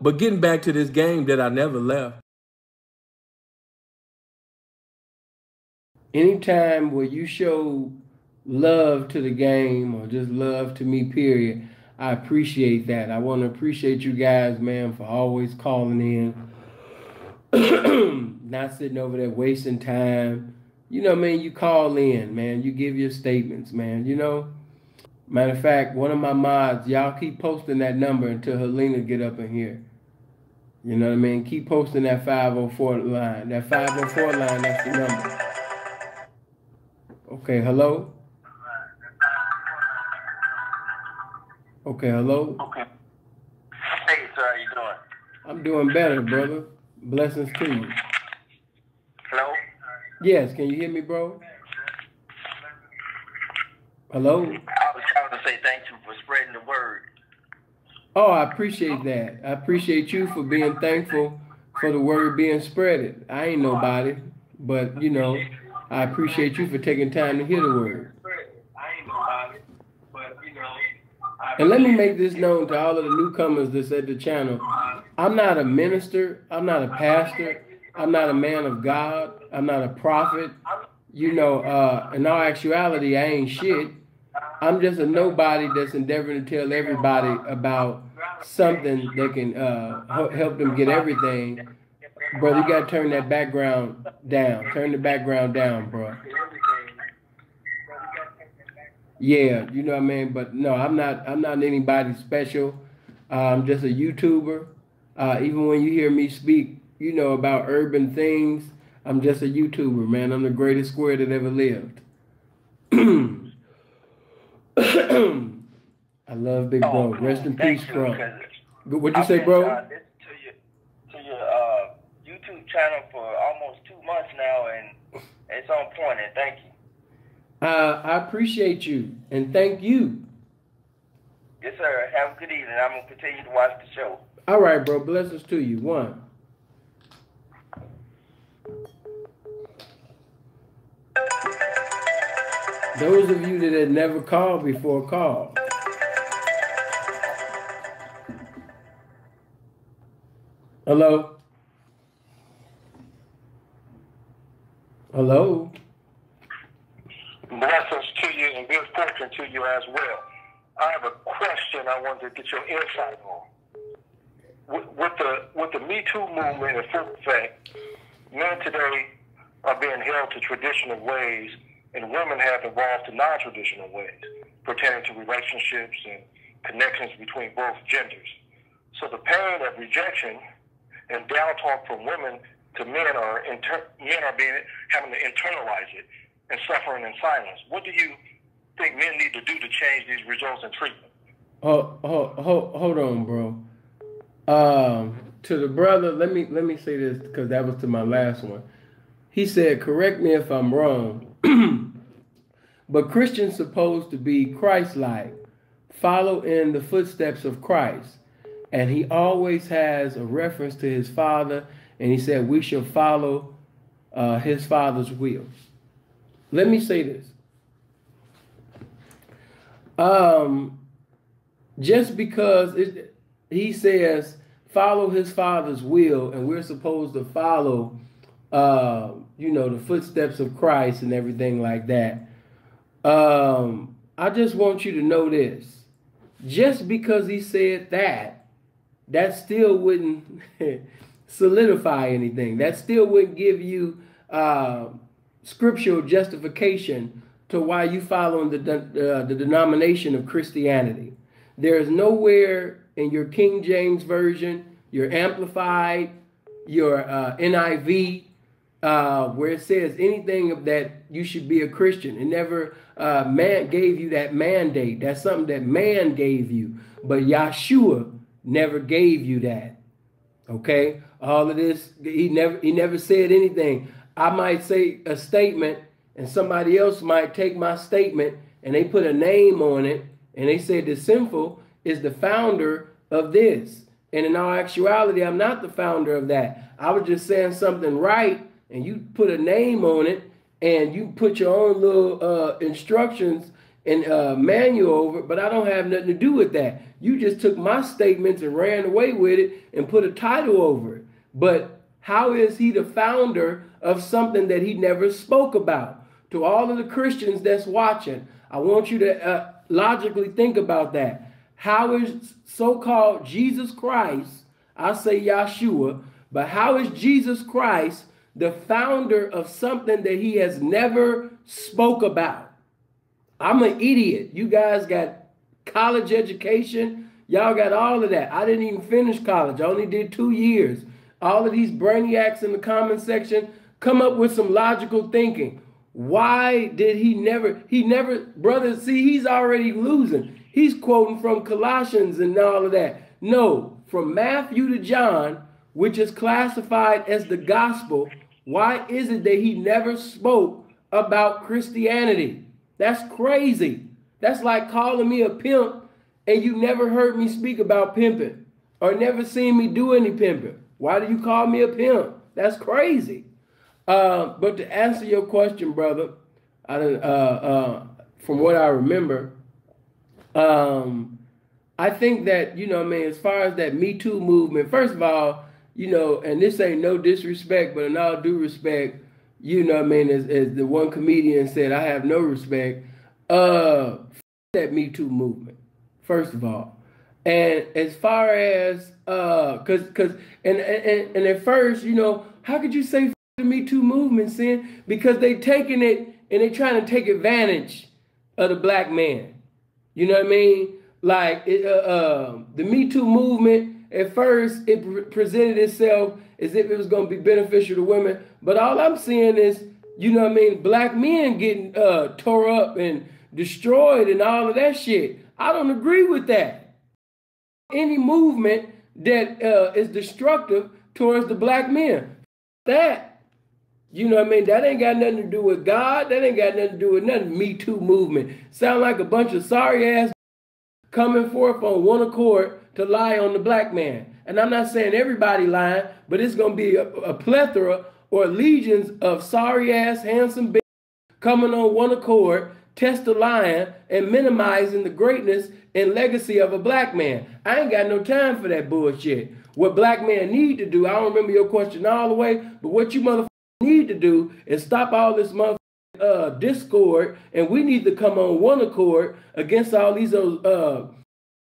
But getting back to this game that I never left. Anytime where you show love to the game or just love to me, period, I appreciate that. I want to appreciate you guys, man, for always calling in, not sitting over there wasting time. You know, man, you call in, man. You give your statements, man. You know, matter of fact, one of my mods, y'all keep posting that number until Helena get up in here. You know what I mean? Keep posting that 504 line. That 504 line, that's the number. Okay, hello? Okay, hello? Okay. Hey, sir, how you doing? I'm doing better, brother. Blessings to you. Hello? Yes, can you hear me, bro? Hello? Uh, I was trying to say thank you for spreading the word. Oh, I appreciate that. I appreciate you for being thankful for the word being spreaded. I ain't nobody, but you know, I appreciate you for taking time to hear the word. And let me make this known to all of the newcomers that's at the channel. I'm not a minister. I'm not a pastor. I'm not a man of God. I'm not a prophet. You know, uh, in all actuality, I ain't shit. I'm just a nobody that's endeavoring to tell everybody about something that can uh, help them get everything. bro, you got to turn that background down. Turn the background down, bro. Yeah, you know what I mean. But no, I'm not. I'm not anybody special. Uh, I'm just a YouTuber. Uh, even when you hear me speak, you know about urban things. I'm just a YouTuber, man. I'm the greatest square that ever lived. I love Big Bro. Oh, Rest in thank peace, you, bro. What'd you I've say, been, bro? Uh, to your, to your uh, YouTube channel for almost two months now, and it's on point, and thank you. Uh, I appreciate you and thank you. Yes, sir. Have a good evening. I'm going to continue to watch the show. All right, bro. Blessings to you. One. Those of you that had never called before, call. Hello? Hello? Blessings to you and good fortune to you as well. I have a question I wanted to get your insight on. With, the with the Me Too movement in full effect, men today are being held to traditional ways, and women have evolved to non-traditional ways pertaining to relationships and connections between both genders. So the pain of rejection and down talk from women to men are inter- men are being having to internalize it and suffering in silence. What do you think men need to do to change these results in treatment? Hold, hold, hold, hold on, bro. Um, to the brother, let me let me say this because that was to my last one. He said, "Correct me if I'm wrong, but Christians supposed to be Christ-like, follow in the footsteps of Christ." And he always has a reference to his father, and he said, "We shall follow uh, his father's will." Let me say this. Um, just because it, he says follow his father's will and we're supposed to follow uh, you know the footsteps of christ and everything like that um, i just want you to know this just because he said that that still wouldn't solidify anything that still wouldn't give you uh, scriptural justification to why you following the, uh, the denomination of christianity there is nowhere in your King James Version, your Amplified, your uh, NIV, uh, where it says anything of that you should be a Christian. It never uh, man gave you that mandate. That's something that man gave you, but Yahshua never gave you that. Okay, all of this he never he never said anything. I might say a statement, and somebody else might take my statement and they put a name on it, and they say the sinful is the founder of this. And in all actuality, I'm not the founder of that. I was just saying something right, and you put a name on it, and you put your own little uh, instructions and uh, manual over but I don't have nothing to do with that. You just took my statements and ran away with it and put a title over it. But how is he the founder of something that he never spoke about? To all of the Christians that's watching, I want you to uh, logically think about that. How is so called Jesus Christ, I say Yeshua, but how is Jesus Christ the founder of something that he has never spoke about? I'm an idiot. You guys got college education. Y'all got all of that. I didn't even finish college. I only did two years. All of these brainiacs in the comment section come up with some logical thinking. Why did he never, he never, brother, see, he's already losing. He's quoting from Colossians and all of that. No, from Matthew to John, which is classified as the gospel, why is it that he never spoke about Christianity? That's crazy. That's like calling me a pimp and you never heard me speak about pimping or never seen me do any pimping. Why do you call me a pimp? That's crazy. Uh, but to answer your question, brother, I, uh, uh, from what I remember, um, I think that, you know, I mean, as far as that Me Too movement, first of all, you know, and this ain't no disrespect, but in all due respect, you know I mean, as, as the one comedian said, I have no respect. Uh that Me Too movement, first of all. And as far as uh cause cause and and, and at first, you know, how could you say the Me Too movement, sin? Because they taking it and they trying to take advantage of the black man. You know what I mean? Like it, uh, uh, the Me Too movement, at first, it pre- presented itself as if it was going to be beneficial to women. But all I'm seeing is, you know what I mean, black men getting uh, tore up and destroyed and all of that shit. I don't agree with that. Any movement that uh, is destructive towards the black men, that, you know what I mean, that ain't got nothing to do with God. That ain't got nothing to do with nothing. Me Too movement. Sound like a bunch of sorry ass coming forth on one accord to lie on the black man. And I'm not saying everybody lying, but it's going to be a, a, plethora or legions of sorry ass, handsome bitches coming on one accord, test the lying and minimizing the greatness and legacy of a black man. I ain't got no time for that bullshit. What black men need to do, I don't remember your question all the way, but what you motherfuckers need to do is stop all this motherfucking uh, discord, and we need to come on one accord against all these uh,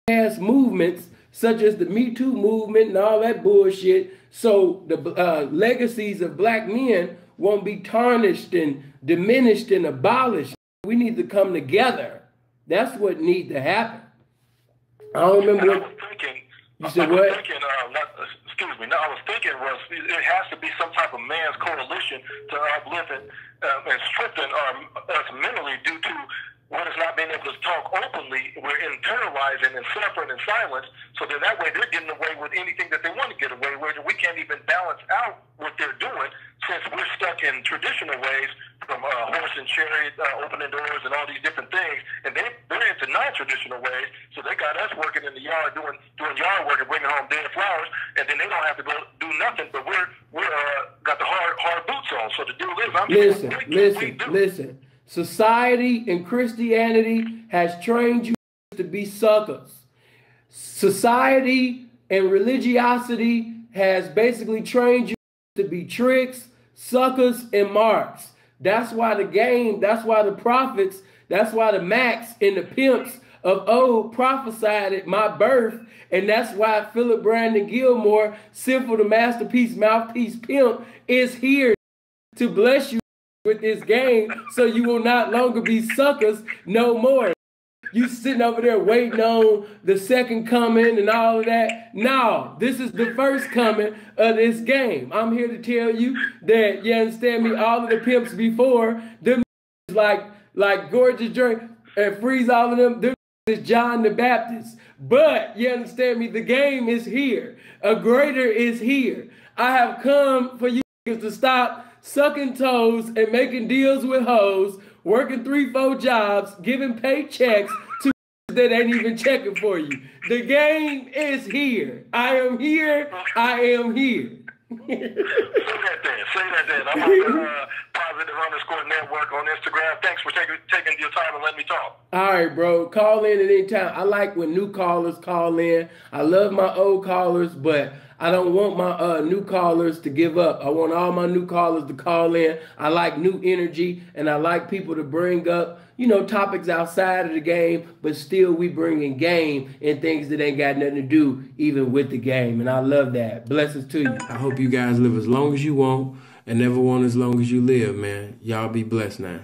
ass movements such as the Me Too movement and all that bullshit, so the uh, legacies of black men won't be tarnished and diminished and abolished. We need to come together. That's what needs to happen. I don't remember what. Thinking, you said what? Thinking, uh, not, excuse me. No, I was thinking was it has to be some type of man's coalition to uplift and, um, and strengthen um, us mentally due to what is not being able to talk openly, we're internalizing and suffering in silence. So that that way they're getting away with anything that they want to get away with. And we can't even balance out what they're doing since we're stuck in traditional ways from uh, horse and chariot, uh, opening doors and all these different things. And they, they're into non-traditional ways. So they got us working in the yard doing doing yard work and bringing home dead flowers. And then they don't have to go do nothing. But we're, we're uh, got the hard hard boots on. So the deal is, I'm listen, listen, listen. Society and Christianity has trained you to be suckers. Society and religiosity has basically trained you to be tricks, suckers, and marks. That's why the game, that's why the prophets, that's why the Macks and the pimps of old prophesied at my birth. And that's why Philip Brandon Gilmore, Sinful the Masterpiece, Mouthpiece Pimp, is here to bless you with this game so you will not longer be suckers no more. You sitting over there waiting on the second coming and all of that. No, this is the first coming of this game. I'm here to tell you that you understand me. All of the pimps before them like like Gorgeous Dre and freeze all of them. Them is John the Baptist. But you understand me. The game is here. A greater is here. I have come for you to stop sucking toes and making deals with hoes, working three, four jobs, giving paychecks to that ain't even checking for you. The game is here. I am here. I am here. say that then. Say that then. I'm on the uh, the Underscore Network on Instagram. Thanks for taking taking your time and letting me talk. All right, bro. Call in at any time. I like when new callers call in. I love my old callers, but I don't want my uh, new callers to give up. I want all my new callers to call in. I like new energy, and I like people to bring up, you know, topics outside of the game, but still we bring in game and things that ain't got nothing to do even with the game. And I love that. Blessings to you. I hope you guys live as long as you want and never want as long as you live, man. Y'all be blessed now.